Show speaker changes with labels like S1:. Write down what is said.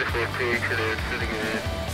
S1: 614 to the sitting.